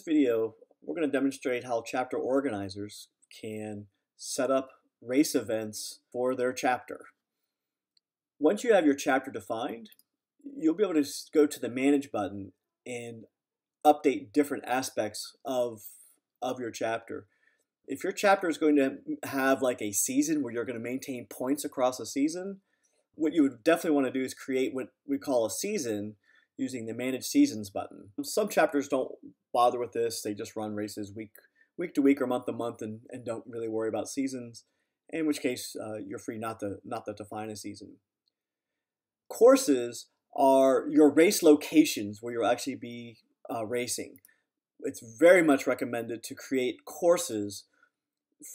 this video, we're going to demonstrate how chapter organizers can set up race events for their chapter. Once you have your chapter defined, you'll be able to go to the Manage button and update different aspects of, of your chapter. If your chapter is going to have like a season where you're going to maintain points across a season, what you would definitely want to do is create what we call a season using the Manage Seasons button. Some chapters don't bother with this. They just run races week week to week or month to month and, and don't really worry about seasons, in which case uh, you're free not to, not to define a season. Courses are your race locations where you'll actually be uh, racing. It's very much recommended to create courses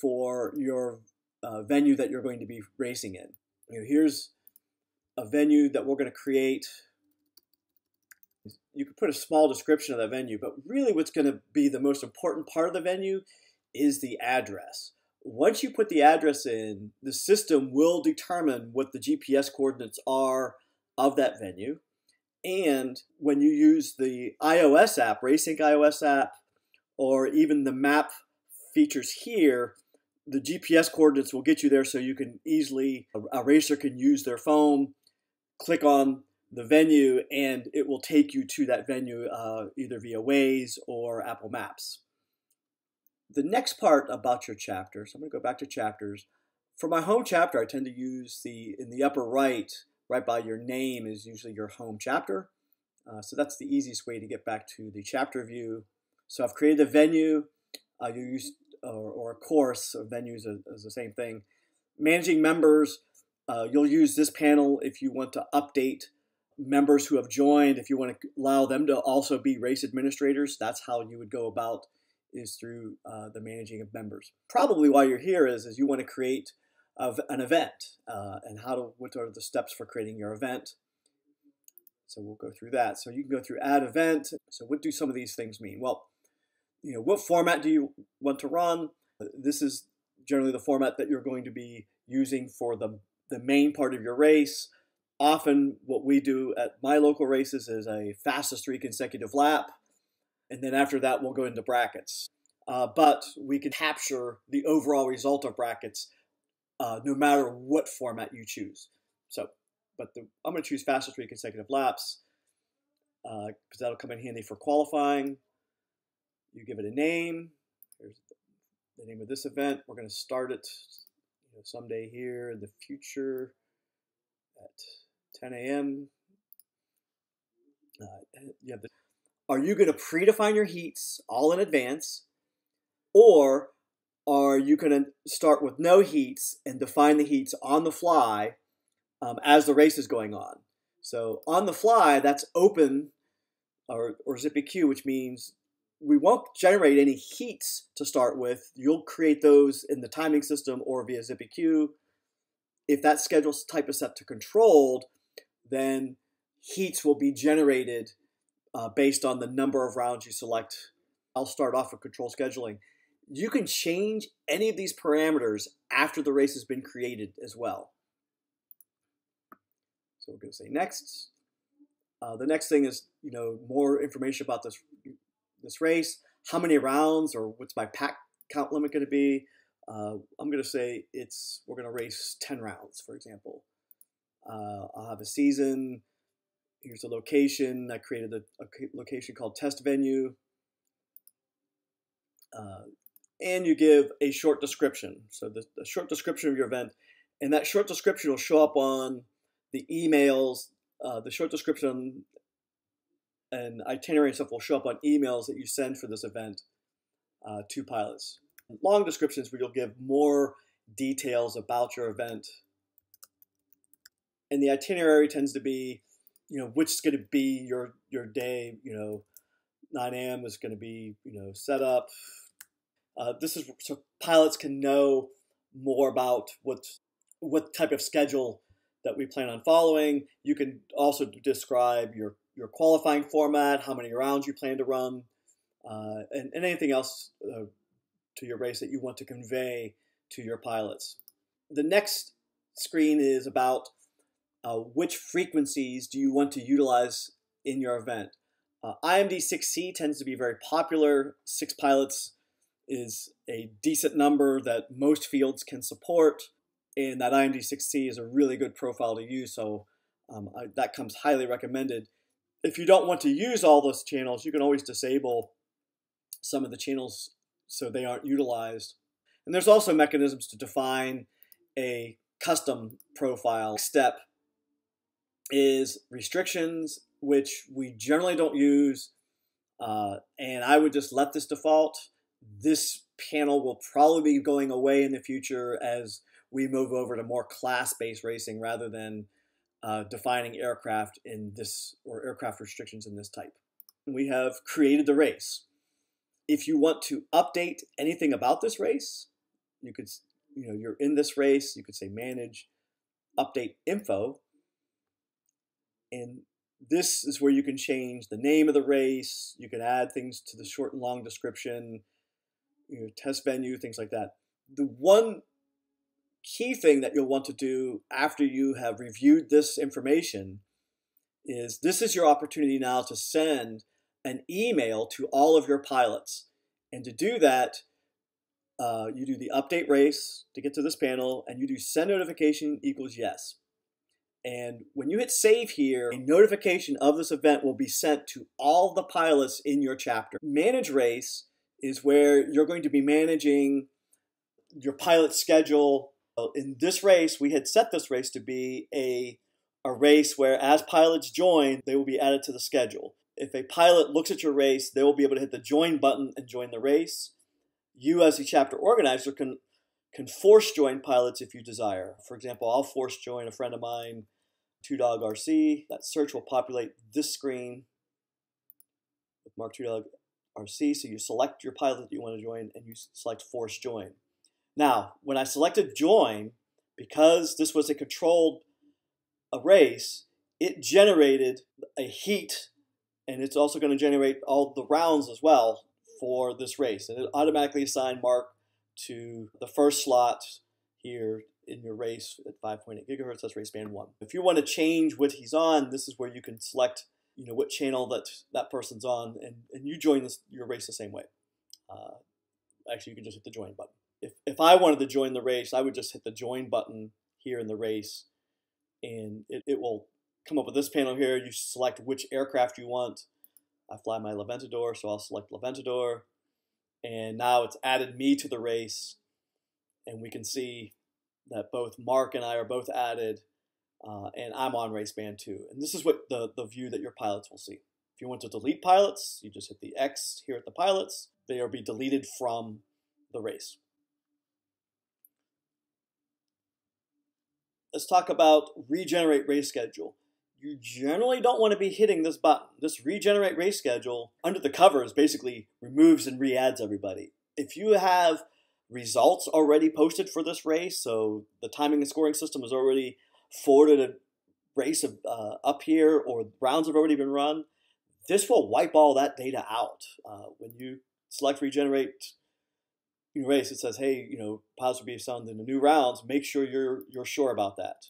for your uh, venue that you're going to be racing in. You know, here's a venue that we're going to create you could put a small description of the venue, but really what's going to be the most important part of the venue is the address. Once you put the address in, the system will determine what the GPS coordinates are of that venue. And when you use the iOS app, RaceSync iOS app, or even the map features here, the GPS coordinates will get you there so you can easily, a racer can use their phone, click on the venue and it will take you to that venue uh, either via Waze or Apple Maps. The next part about your chapters, I'm going to go back to chapters. For my home chapter, I tend to use the, in the upper right, right by your name is usually your home chapter. Uh, so that's the easiest way to get back to the chapter view. So I've created a venue, uh, you use, or, or, a course, or venues is the same thing. Managing members, uh, you'll use this panel if you want to update members who have joined, if you want to allow them to also be race administrators, that's how you would go about is through uh, the managing of members. Probably why you're here is, is you want to create an event uh, and how to, what are the steps for creating your event. So we'll go through that. So you can go through add event. So what do some of these things mean? Well, you know, what format do you want to run? This is generally the format that you're going to be using for the, the main part of your race often what we do at my local races is a fastest three consecutive lap. And then after that, we'll go into brackets. Uh, but we can capture the overall result of brackets uh, no matter what format you choose. So, but the, I'm going to choose fastest three consecutive laps because uh, that'll come in handy for qualifying. You give it a name. Here's the name of this event. We're going to start it someday here in the future at 10 a.m. Uh, you the, are you going to predefine your heats all in advance, or are you going to start with no heats and define the heats on the fly um, as the race is going on? So on the fly, that's open or, or ZippyQ, which means we won't generate any heats to start with. You'll create those in the timing system or via ZippyQ. If that schedule type is set to controlled, then heats will be generated uh, based on the number of rounds you select. I'll start off with control scheduling. You can change any of these parameters after the race has been created as well. So we're going to say next. Uh, the next thing is, you know, more information about this this race. How many rounds or what's my pack count limit going to be? Uh, I'm going to say it's we're going to race 10 rounds, for example. Uh, I'll have a season. Here's a location. I created a, a location called test venue. Uh, and you give a short description. So the, the, short description of your event, and that short description will show up on the emails. Uh, the short description and itinerary and stuff will show up on emails that you send for this event uh, to pilots. Long descriptions where you'll give more details about your event and the itinerary tends to be, you know, which is going to be your your day. You know, 9 a.m. is going to be, you know, set up. Uh, this is so pilots can know more about what what type of schedule that we plan on following. You can also describe your your qualifying format, how many rounds you plan to run, uh, and, and, anything else uh, to your race that you want to convey to your pilots. The next screen is about uh, which frequencies do you want to utilize in your event? Uh, IMD 6C tends to be very popular. Six pilots is a decent number that most fields can support, and that IMD 6C is a really good profile to use, so um, I, that comes highly recommended. If you don't want to use all those channels, you can always disable some of the channels so they aren't utilized. And there's also mechanisms to define a custom profile. Step is restrictions, which we generally don't use. Uh, and I would just let this default. This panel will probably be going away in the future as we move over to more class-based racing rather than uh, defining aircraft in this or aircraft restrictions in this type. We have created the race. If you want to update anything about this race, you could, you know, you're in this race, you could say manage, update info, and this is where you can change the name of the race, you can add things to the short and long description, you know, test venue, things like that. The one key thing that you'll want to do after you have reviewed this information is this is your opportunity now to send an email to all of your pilots. And to do that, uh, you do the update race to get to this panel, and you do send notification equals yes. And when you hit save here, a notification of this event will be sent to all the pilots in your chapter. Manage race is where you're going to be managing your pilot schedule. In this race, we had set this race to be a, a race where as pilots join, they will be added to the schedule. If a pilot looks at your race, they will be able to hit the join button and join the race. You as a chapter organizer can can force join pilots if you desire. For example, I'll force join a friend of mine Two Dog RC. That search will populate this screen with Mark Two Dog RC. So you select your pilot that you want to join and you select force join. Now, when I selected join, because this was a controlled a race, it generated a heat and it's also going to generate all the rounds as well for this race. And it automatically assigned Mark to the first slot here in your race at 5.8 gigahertz, that's race band one. If you want to change what he's on, this is where you can select, you know, what channel that that person's on, and, and you join this, your race the same way. Uh, actually, you can just hit the join button. If, if I wanted to join the race, I would just hit the join button here in the race, and it, it will come up with this panel here. You select which aircraft you want. I fly my Leventador, so I'll select Leventador. And now it's added me to the race, and we can see that both Mark and I are both added, uh, and I'm on race band two. And this is what the, the view that your pilots will see. If you want to delete pilots, you just hit the X here at the pilots. They will be deleted from the race. Let's talk about regenerate race schedule. You generally don't want to be hitting this button. This regenerate race schedule under the covers basically removes and re-adds everybody. If you have results already posted for this race. So the timing and scoring system has already forwarded a race of, uh, up here, or rounds have already been run. This will wipe all that data out. Uh, when you select regenerate your race, it says, "Hey, you know, pilots will be assigned in the new rounds. Make sure you're you're sure about that."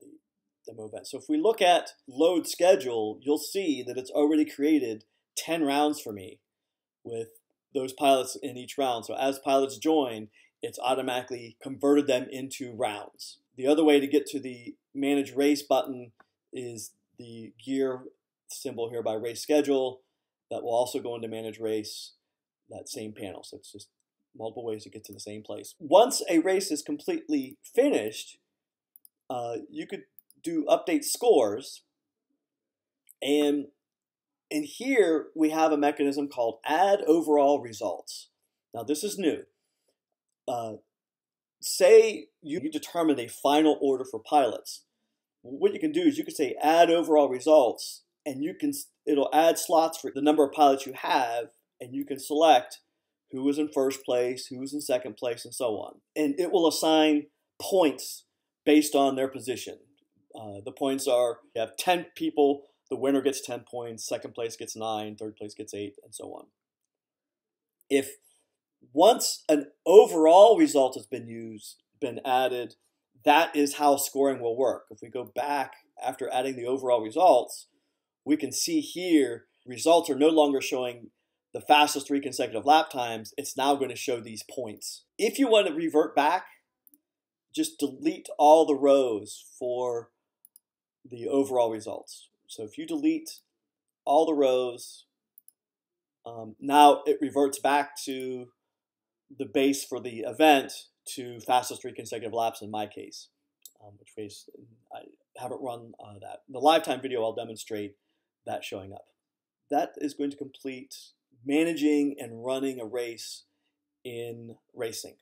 The demo event. So if we look at load schedule, you'll see that it's already created 10 rounds for me with those pilots in each round. So as pilots join, it's automatically converted them into rounds. The other way to get to the manage race button is the gear symbol here by race schedule that will also go into manage race, that same panel. So it's just multiple ways to get to the same place. Once a race is completely finished, uh, you could do update scores and and here we have a mechanism called add overall results. Now this is new. Uh, say you, determine a final order for pilots. What you can do is you can say add overall results and you can it'll add slots for the number of pilots you have and you can select who was in first place, who was in second place, and so on. And it will assign points based on their position. Uh, the points are you have 10 people the winner gets 10 points, second place gets 9, third place gets 8, and so on. If once an overall result has been used, been added, that is how scoring will work. If we go back after adding the overall results, we can see here results are no longer showing the fastest three consecutive lap times. It's now going to show these points. If you want to revert back, just delete all the rows for the overall results. So if you delete all the rows, um, now it reverts back to the base for the event to fastest three consecutive laps in my case, um, which case I haven't run uh, that. In the LiveTime video, I'll demonstrate that showing up. That is going to complete managing and running a race in RaceSync.